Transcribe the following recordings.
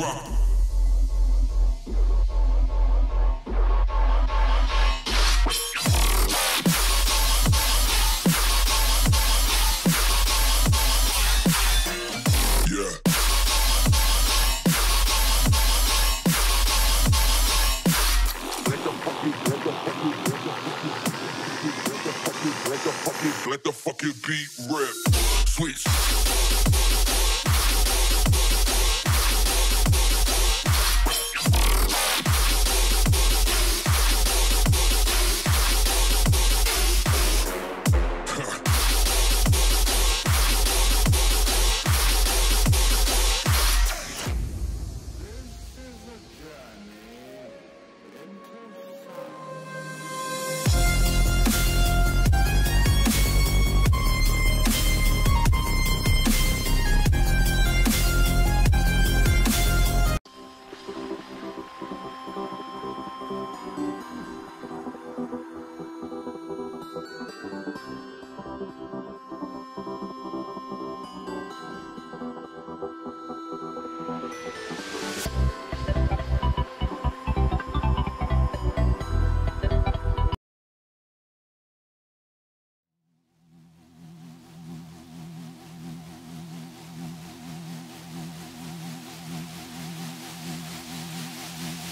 drop it. Let the fucking beat rip. Switch.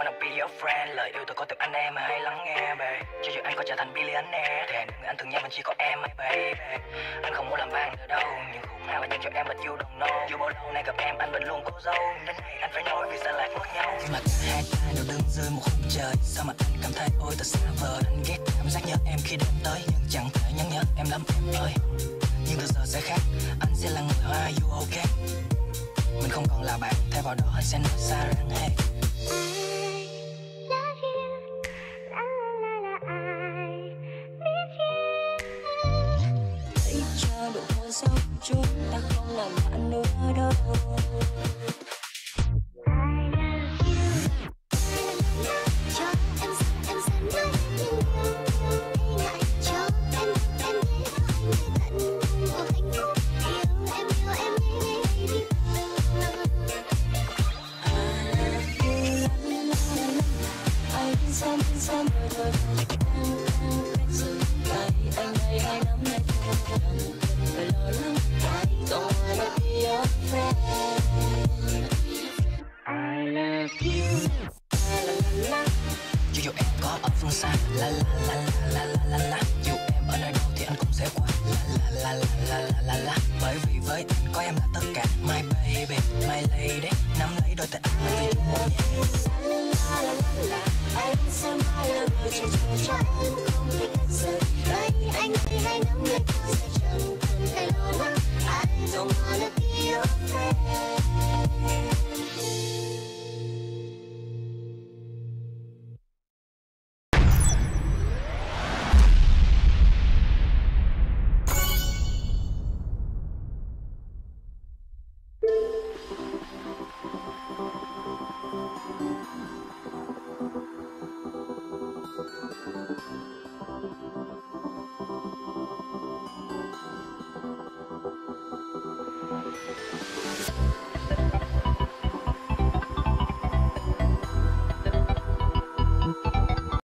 Wanna be your friend. Lời yêu tôi có từ anh em mà hãy lắng nghe, babe. Cho dù anh có trở thành billionaire thề người anh thường nhau mình chỉ có em hay baby Anh không muốn làm vang ở đâu, Nhưng khúc nào là dành cho em but you don't know. Dù bao lâu nay gặp em, anh vẫn luôn cố dâu Đến ngày anh phải nói vì sao lại mất nhau. Khi mà cả hai ta đều đứng dưới một khung trời, Sao mà anh cảm thấy ôi thật xa vời Anh ghét? Cảm giác nhớ em khi đêm tới, Nhưng chẳng thể nhớ nhớ em lắm, em ơi. Nhưng từ giờ sẽ khác, Anh sẽ là người hoa, you okay? Mình không còn là bạn, Thay vào đó anh sẽ nói xa rằng hey cho chúng ta không làm bạn nữa đâu. Ai biết sao La la la la la la Bởi vì với anh có em là tất cả My baby, my lady Nắm lấy đôi tay anh vì chúng một nhà la la la la anh là người chờ cho em không đây anh tôi sẽ chẳng cần I don't wanna be your friend